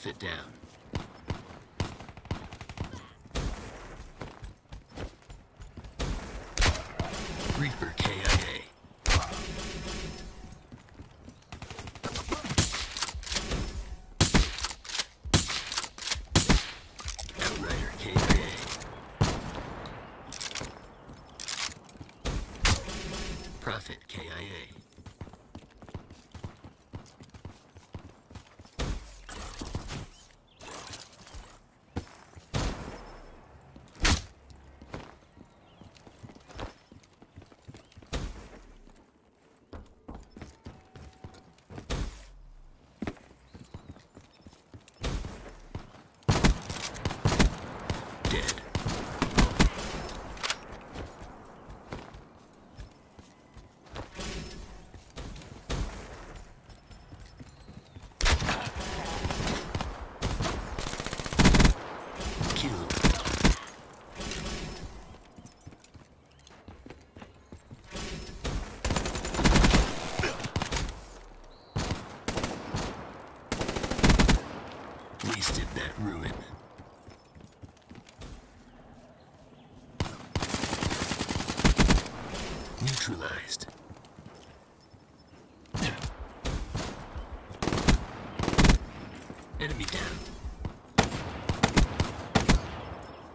Truff it down. Reaper KIA. Outrider KIA. Prophet KIA. Dead. Killed. Wasted that ruin. Neutralized. Enemy down.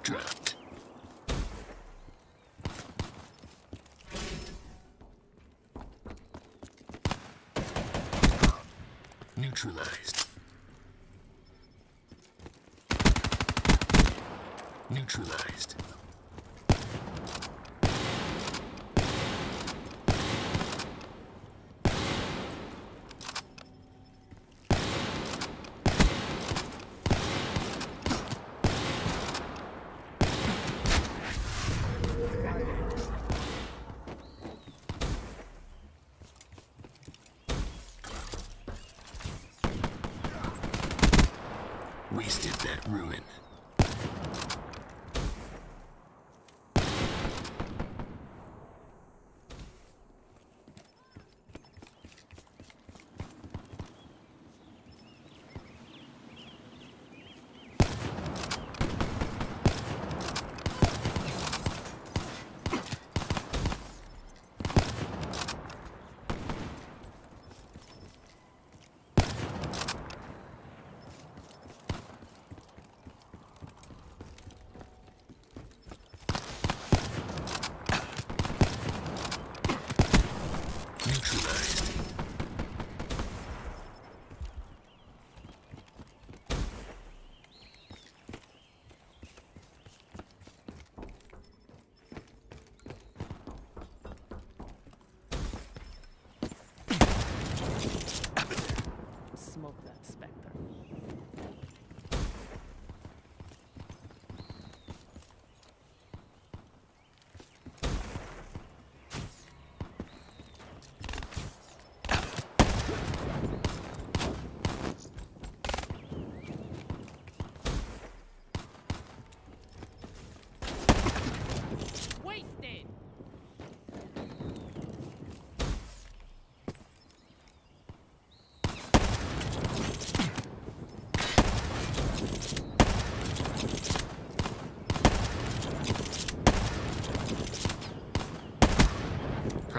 Dropped. Neutralized. Neutralized. Wasted that ruin. Neutralized. Smoke that Spectre. Wasted!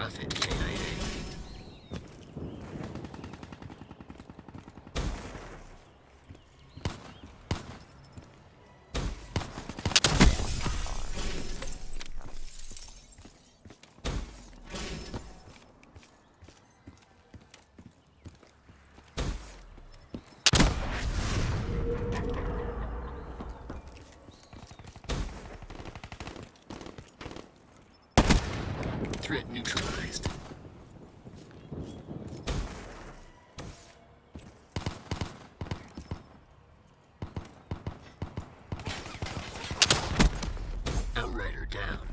Prophet Threat neutralized. Outrider down.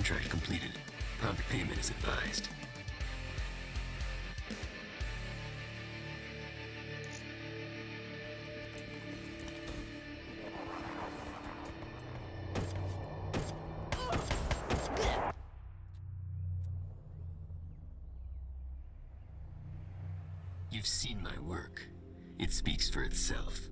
Contract completed. Prompt payment is advised. You've seen my work. It speaks for itself.